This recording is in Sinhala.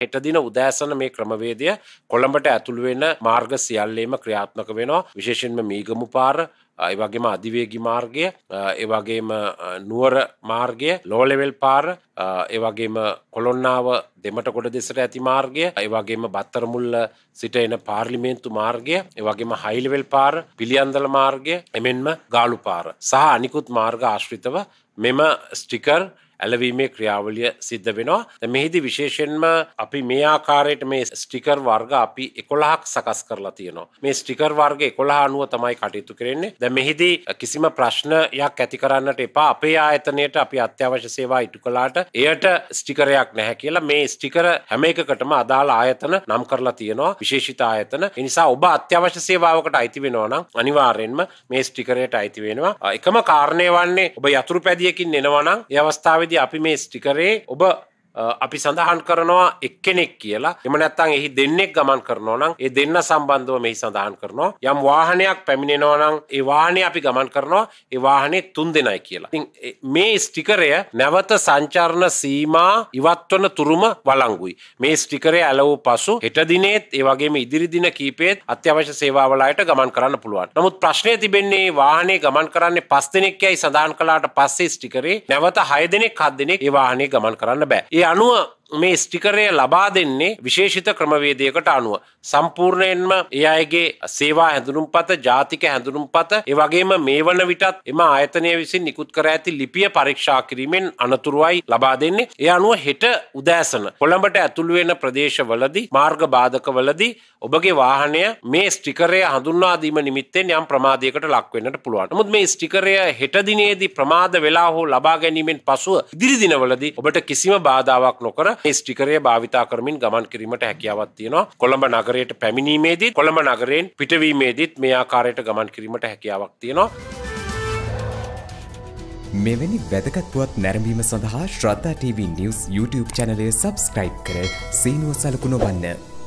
හෙටදින උදෑසන මේ ක්‍රමවේදය කොළඹට ඇතුළු වෙන මාර්ග සියල්ලේම ක්‍රියාත්මක වෙනවා. විශේෂයෙන්ම මීගමු පාර ඒ වගේම අධිවේගි මාර්ගය ඒ වගේම නුවර මාර්ගය ලෝලෙවල් පාර ඒ වගේම කොළොන්නාව දෙමට කොට දෙසට ඇති මාර්ගය ඒ වගේම බත්තරමුල්ල සිට එන පාර්ලිමේන්තු මාර්ගය ඒ වගේම හයිලෙවල් පාර පිළියන්දල මාර්ගය එමෙන්ම ගාලු පාර සහ අනිකුත් මාර්ග ආශ්‍රිතව මෙම ස්ටිකර් ඇලවීමේ ක්‍රියාවලිය සිද්ධ වෙනවා. මෙහිදි විශේෂෙන්ම අපි මේ ආකාරයට මේ ස්ටිකර් වර්ග අපි එකොළහක් සකස් කරලා තියෙනවා. මේ ස්ටිකර් වර්ග එකොළහ අනුව තමයි කටයුතු කරන්නේ. ද මෙහිදී කිසිම ප්‍රශ්නයක් ඇති කරන්නට එපා. අපේ ආයතනයට අපි අත්‍යවශ්‍ය සේවා ඉටු කලාට එයට ස්ටිකරයක් නැහැ කියලා මේ ස්ටිකර හැම එකකටම අදාළ ආයතන නම් කරලා තියෙනවා. විශේෂිත ආයතන. එනිසා ඔබ අත්‍යවශ්‍ය සේවාවකට අයිති වෙනවා නම් අනිවාර්යෙන්ම මේ ස්ටිකරයට අයිති වෙනවා. එකම කාරණය වන්නේ ඔබ යතුරු පැදියකින් එනවා නම් ඒ අවස්ථාවේ වෙලාවේදී අපි මේ ස්ටිකරේ ඔබ අපි සඳහන් කරනවා එක්කෙනෙක් කියලා එම නැත්තං එහි දෙන්නෙක් ගමන් කරනවා නම් ඒ දෙන්න සම්බන්ධව මෙහි සඳහන් කරනවා යම් වාහනයක් පැමිණෙනවා නම් ඒ වාහනේ අපි ගමන් කරනවා ඒ වාහනේ තුන් දෙනයි කියලා. ඉතින් මේ ස්ටිකරය නැවත සංචාරණ සීමා ඉවත්වන තුරුම වළංගුයි. මේ ස්ටිකරය ඇලවූ පසු හෙට දිනේත් ඒ වගේම ඉදිරි දින කීපෙත් අත්‍යවශ්‍ය සේවාවල අයට ගමන් කරන්න පුළුවන්. නමුත් ප්‍රශ්නය තිබෙන්නේ වාහනේ ගමන් කරන්නේ පස් දෙනෙක් යයි සඳහන් කළාට පස්සේ ස්ටිකරේ නැවත හය දෙනෙක් හත් දෙනෙක් ඒ වාහනේ ගමන් කරන්න බෑ. ඒ අනුව මේ ස්ටිකරය ලබා දෙන්නේ විශේෂිත ක්‍රමවේදයකට අනුව. සම්පූර්ණයෙන්ම ඒ අයගේ සේවා හැඳුනුම්පත ජාතික හැඳුනුම්පත ඒ වගේම මේ වන විටත් එම ආයතනය විසින් නිකුත් කර ඇති ලිපිය පරීක්ෂා කිරීමෙන් අනතුරුවයි ලබා දෙන්නේ. ඒ අනුව හෙට උදෑසන කොළඹට ඇතුළු වෙන ප්‍රදේශවලදී මාර්ග බාධකවලදී ඔබගේ වාහනය මේ ස්ටිකරය හඳුන්වා දීම නිමිත්තෙන් යම් ප්‍රමාදයකට ලක් වෙන්නට පුළුවන්. නමුත් මේ ස්ටිකරය හෙට දිනේදී ප්‍රමාද වෙලා හෝ ලබා ගැනීමෙන් පසුව ඉදිරි දිනවලදී ඔබට කිසිම බාධාවක් නොකර මේ ස්ටිකරය භාවිතා කරමින් ගමන් කිරීමට හැකියාවක් තියෙනවා. කොළඹ නගරයට පැමිණීමේදීත් කොළඹ නගරයෙන් පිටවීමේදීත් මේ ආකාරයට ගමන් කිරීමට හැකියාවක් තියෙනවා. මෙවැනි වැදගත්පුවත් නැරඹීම සඳහා ශ්‍රද්ධා TV නිවස් YouTube චැනලය සබස්ක්‍රයිබ් කර සීනුව සලකුණ වන්න.